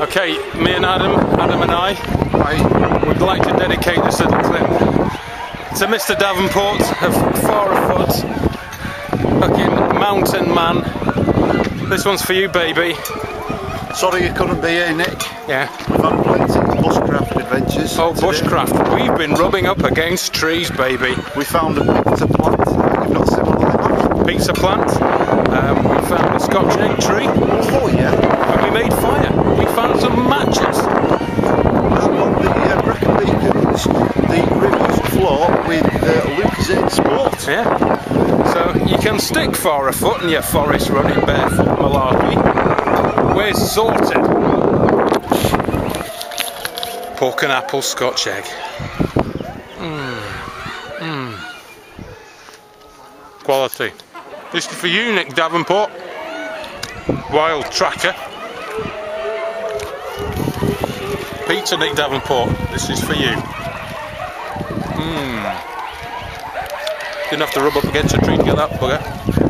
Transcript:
Okay, me and Adam, Adam and I, I would like to dedicate this little clip to Mr. Davenport of Forefoot, fucking mountain man. This one's for you, baby. Sorry you couldn't be here, Nick. Yeah. We've had plenty of bushcraft adventures. Oh, today. bushcraft. We've been rubbing up against trees, baby. We found a pizza plant you've not seen one of them. Pizza plant. Um, we found a Scotch egg tree, Oh yeah. and we made fire. We found Sport. Yeah. So you can stick far afoot in your forest running barefoot malarkey. We're sorted. Pork and apple Scotch egg. Mmm. Mmm. Quality. This is for you, Nick Davenport. Wild tracker. Peter Nick Davenport, this is for you. Mmm. Didn't have to rub up against a tree to get that bugger.